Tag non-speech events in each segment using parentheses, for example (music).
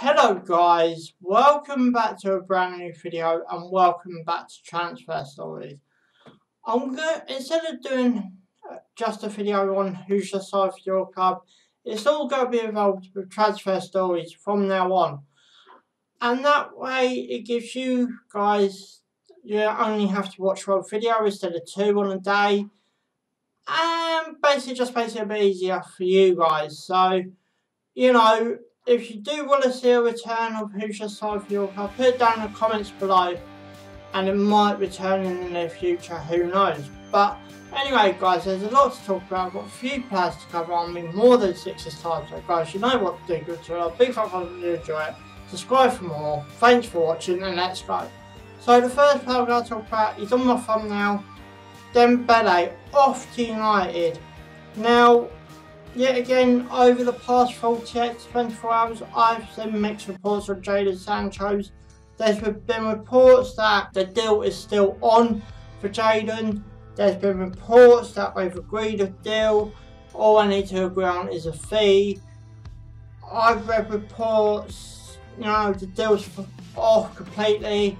Hello guys, welcome back to a brand new video and welcome back to Transfer Stories. I'm going instead of doing uh, just a video on who's the side for your club, it's all going to be involved with Transfer Stories from now on. And that way it gives you guys, you only have to watch one video instead of two on a day. And basically just makes it a bit easier for you guys. So, you know, if you do want to see a return of Who's Your Your Club, put it down in the comments below and it might return in the near future, who knows. But anyway guys, there's a lot to talk about, I've got a few players to cover, I mean more than six this time, so guys you know what to do, good to it, big fan if you enjoy it, subscribe for more, thanks for watching and let's go. So the first player I'm going to talk about is on my thumbnail, Dembele off to United. Now Yet again, over the past 48 to 24 hours, I've seen mixed reports on Jadon Sancho's. There's been reports that the deal is still on for Jadon. There's been reports that they've agreed a deal. All I need to agree on is a fee. I've read reports, you know, the deal's off completely.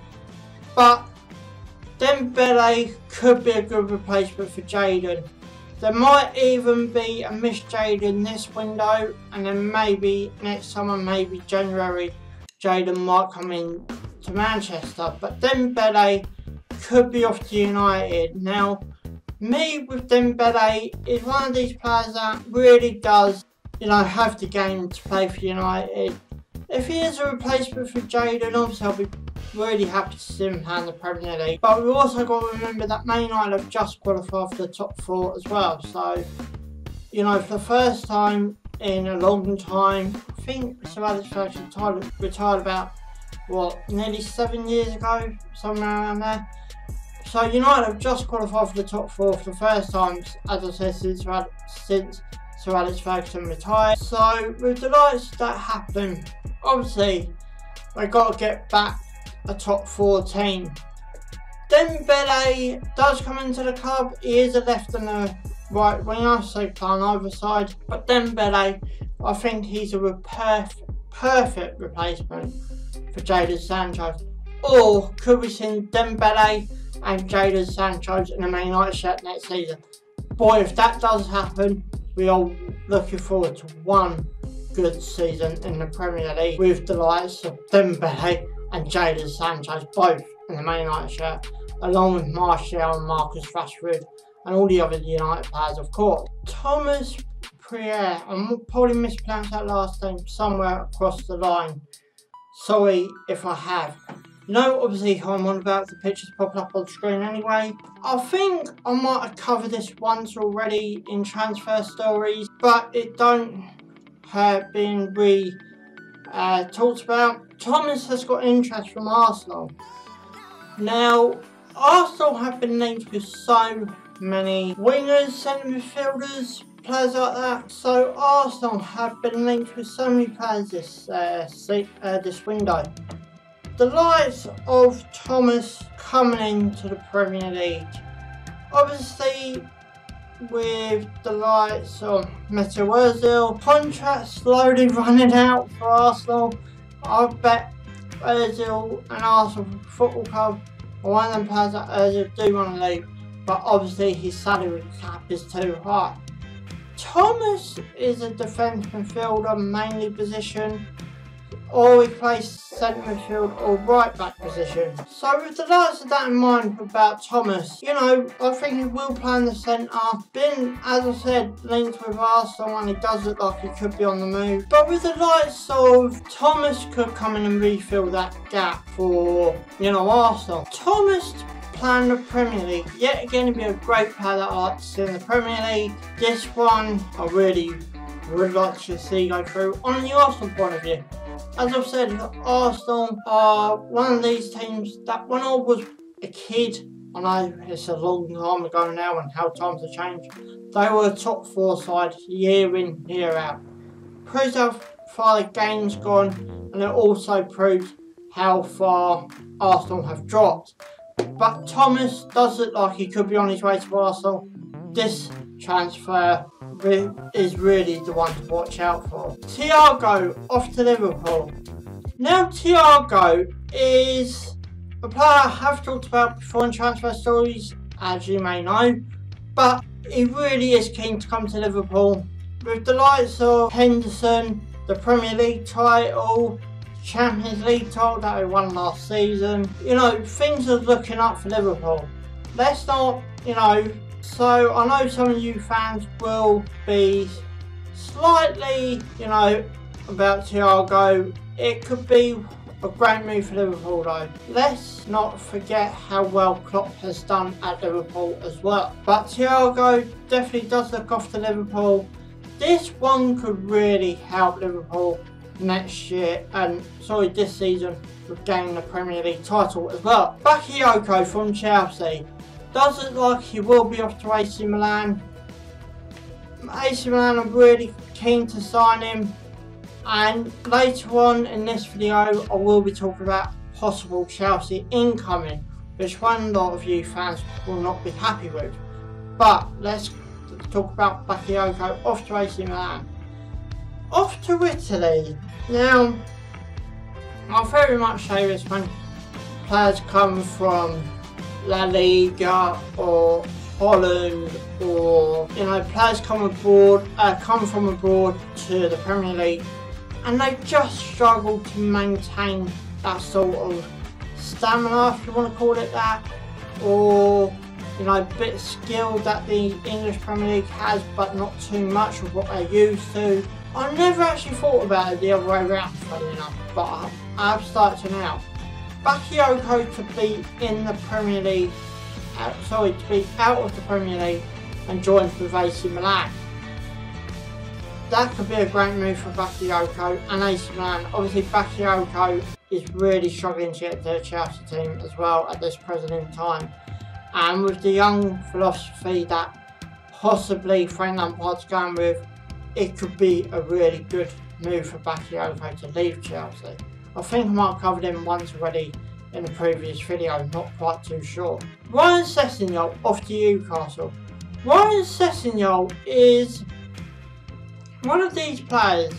But then, Dembele could be a good replacement for Jadon. There might even be a Miss Jadon this window and then maybe next summer, maybe January, Jadon might come in to Manchester. But Dembele could be off to United. Now, me with Dembele is one of these players that really does, you know, have the game to play for United. If he is a replacement for Jadon, obviously I'll be really happy to see him in the Premier League. But we've also got to remember that Man United have just qualified for the top four as well. So, you know, for the first time in a long time, I think Sir Alex Ferguson retired, retired about, what, nearly seven years ago, somewhere around there. So United have just qualified for the top four for the first time, as I said, since, since Sir Alex Ferguson retired. So with the likes that happened, obviously, they got to get back a top four team. Dembele does come into the club. He is a left and a right winger, so play on either side. But Dembele, I think he's a perf perfect replacement for Jadon Sancho. Or could we see Dembele and Jadon Sancho in a Man United shirt next season? Boy, if that does happen, we are looking forward to one good season in the Premier League with the likes of Dembele and Jadon Sancho both in the Man United shirt, along with Martial and Marcus Rashford and all the other United players of course. Thomas Priere, I'm probably mispronounced that last name somewhere across the line. Sorry if I have. You know, obviously I'm on about the pictures pop up on the screen anyway. I think I might have covered this once already in transfer stories, but it don't have been re uh, talked about. Thomas has got interest from Arsenal. Now, Arsenal have been linked with so many wingers, centre midfielders, players like that. So Arsenal have been linked with so many players this uh, uh, this window. The likes of Thomas coming into the Premier League. Obviously, with the likes of Mesut Ozil, contract slowly running out for Arsenal. I bet Ozil and Arsenal Football Club are one of them players that Ozil do want to leave, but obviously his salary cap is too high. Thomas is a defence midfielder, mainly position, or he plays centre midfield or right back position. So with the likes of that in mind about Thomas, you know, I think he will play in the centre. Been, as I said, linked with Arsenal and he does look like he could be on the move. But with the likes of Thomas could come in and refill that gap for, you know, Arsenal. Thomas playing the Premier League. Yet again, it'd be a great player that I like see in the Premier League. This one, I really would like to see go through on the Arsenal point of view. As I've said, Arsenal are one of these teams that when I was a kid, I know it's a long time ago now and how times have changed, they were a top four side year in, year out. Proves how far the game's gone and it also proves how far Arsenal have dropped. But Thomas does look like he could be on his way to Arsenal. This transfer is really the one to watch out for. Thiago off to Liverpool. Now Thiago is a player I have talked about before in transfer stories, as you may know, but he really is keen to come to Liverpool. With the likes of Henderson, the Premier League title, Champions League title that we won last season, you know, things are looking up for Liverpool. Let's not, you know, so I know some of you fans will be slightly, you know, about Thiago. It could be a great move for Liverpool though. Let's not forget how well Klopp has done at Liverpool as well. But Thiago definitely does look off to Liverpool. This one could really help Liverpool next year and sorry this season gaining the Premier League title as well. Bakayoko from Chelsea. Does look like he will be off to AC Milan. AC Milan are really keen to sign him and later on in this video I will be talking about possible Chelsea incoming which one lot of you fans will not be happy with. But let's talk about Bakayoko off to AC Milan. Off to Italy. Now, I'll very much say this when players come from La Liga or Holland or you know players come abroad uh, come from abroad to the Premier League and they just struggle to maintain that sort of stamina, if you want to call it that, or you know, bit of skill that the English Premier League has, but not too much of what they're used to. I never actually thought about it the other way around, funny enough, but I, have started to now. Bakayoko to be in the Premier League, uh, sorry, to be out of the Premier League and join with AC Milan that could be a great move for Bakayoko and AC Milan. Obviously Bakayoko is really struggling to get to the Chelsea team as well at this present time. And with the young philosophy that possibly Frank Lampard's going with, it could be a really good move for Bakayoko to leave Chelsea. I think I might have covered him once already in the previous video, not quite too sure. Ryan Sessegnon off to Newcastle. Ryan Sessegnon is one of these players,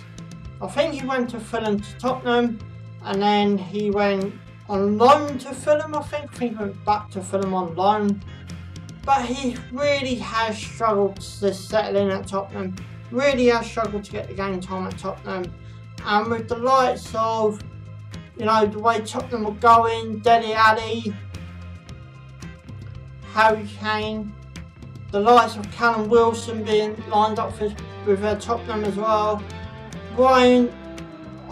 I think he went to Fulham to Tottenham and then he went on loan to Fulham, I think. I think he went back to Fulham on loan. But he really has struggled to settle in at Tottenham. Really has struggled to get the game time at Tottenham. And with the likes of, you know, the way Tottenham were going, Dele Alli, Harry Kane, the likes of Callum Wilson being lined up for with uh, Tottenham as well. Brian,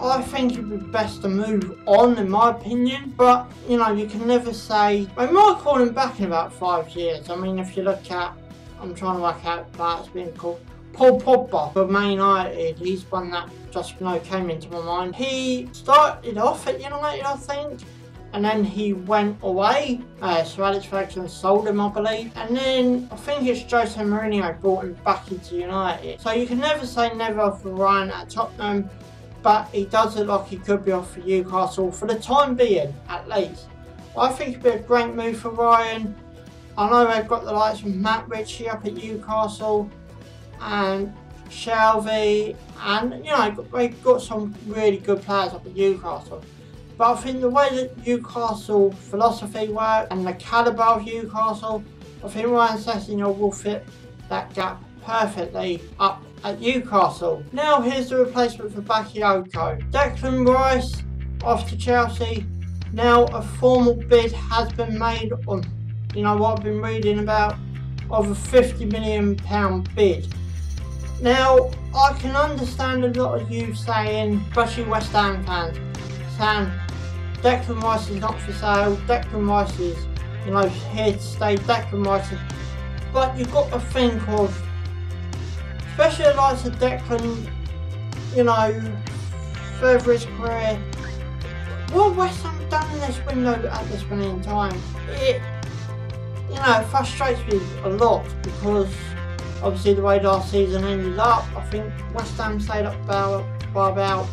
I think it would be best to move on in my opinion, but you know, you can never say. I might call him back in about five years. I mean, if you look at, I'm trying to work out that's being called. Paul Pogba for Man United, he's one that just now came into my mind. He started off at United, I think, and then he went away. Uh, so Alex Ferguson sold him, I believe. And then I think it's Jose Mourinho brought him back into United. So you can never say never for Ryan at Tottenham, but he does look like he could be off for Newcastle for the time being, at least. I think it'd be a great move for Ryan. I know they've got the likes of Matt Ritchie up at Newcastle and Shelvey, and you know they've got some really good players up at Newcastle. But I think the way that Newcastle philosophy works and the calibre of Newcastle, I think Ryan Sessegnon will fit that gap perfectly up at Newcastle. Now here's the replacement for Bakayoko. Declan Rice off to Chelsea. Now a formal bid has been made on, you know what I've been reading about, of a 50 million pound bid. Now I can understand a lot of you saying, especially West Ham fans, saying Declan Rice is not for sale. Declan Rice is, you know, here to stay. Declan Rice is, but you've got to think of, especially the likes of Declan, you know, further his career. What West Ham done in this window at this point in time, it, you know, frustrates me a lot because obviously the way last season ended up, I think West Ham stayed up by, by about,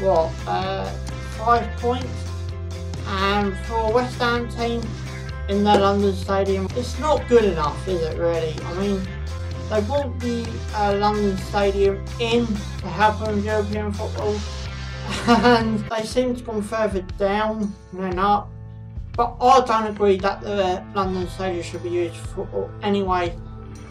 what, uh, five points and for a West Ham team in their London Stadium, it's not good enough, is it really? I mean, they brought the uh, London Stadium in to help them European football. (laughs) and they seem to gone further down than up. But I don't agree that the London Stadium should be used for football anyway.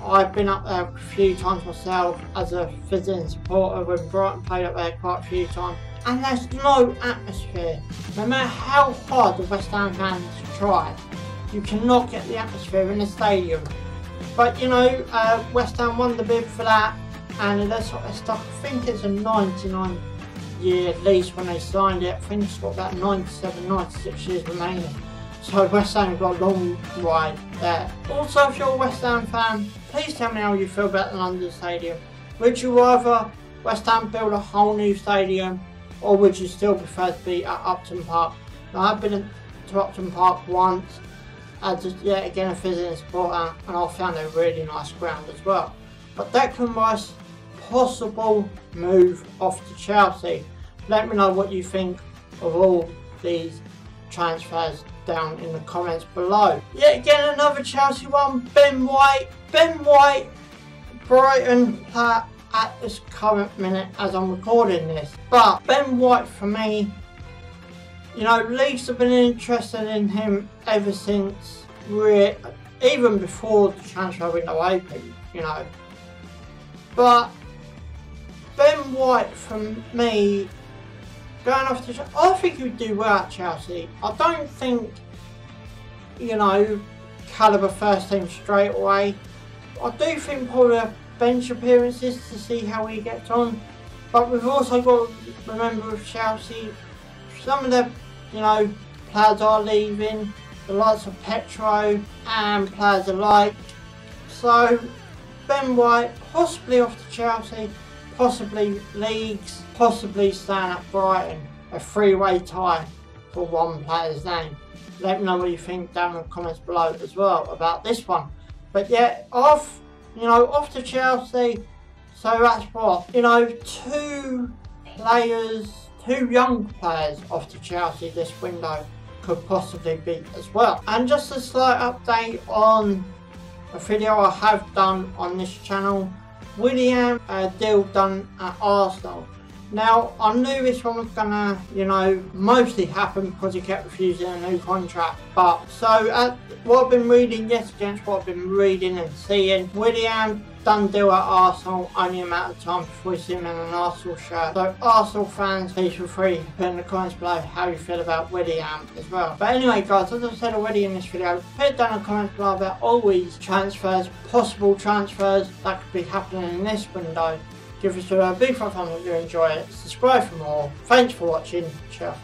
I've been up there a few times myself as a visiting supporter when Brighton played up there quite a few times. And there's no atmosphere. No matter how hard the West Ham fans try, you cannot get the atmosphere in the stadium. But you know, uh, West Ham won the bid for that, and that sort of stuff. I think it's a 99 year lease when they signed it. I think it's got about 97, 96 years remaining. So West Ham have got a long ride there. Also, if you're a West Ham fan, please tell me how you feel about the London Stadium. Would you rather West Ham build a whole new stadium, or would you still prefer to be at Upton Park? Now, I've been to Upton Park once, as just yet again a visiting supporter, and I found a really nice ground as well. But Declan Rice, possible move off to Chelsea. Let me know what you think of all these transfers down in the comments below. Yet again another Chelsea one, Ben White. Ben White, Brighton player at this current minute as I'm recording this. But Ben White for me, you know, Leeds have been interested in him ever since, we're even before the transfer window opened, you know. But Ben White for me going off to I think you'd do well at Chelsea. I don't think, you know, caliber first team straight away. I do think probably bench appearances to see how he gets on. But we've also got to remember with Chelsea, some of the, you know, players are leaving, the likes of Pedro and players alike. So, Ben White possibly off to Chelsea possibly Leeds, possibly staying at Brighton. A three-way tie for one player's name. Let me know what you think down in the comments below as well about this one. But yeah, off, you know, off to Chelsea. So that's what, you know, two players, two young players off to Chelsea this window could possibly be as well. And just a slight update on a video I have done on this channel Willian uh, done at Arsenal. Now, I knew this one was gonna, you know, mostly happen because he kept refusing a new contract. But, so, uh, what I've been reading, yes, against what I've been reading and seeing, Willian done deal at Arsenal only a matter of time before we see him in an Arsenal shirt. So Arsenal fans, please feel free to put in the comments below how you feel about Willian as well. But anyway guys, as I said already in this video, put down in the comments below about all these transfers, possible transfers that could be happening in this window. Give us a big thumbs up if you enjoy it, subscribe for more. Thanks for watching, ciao.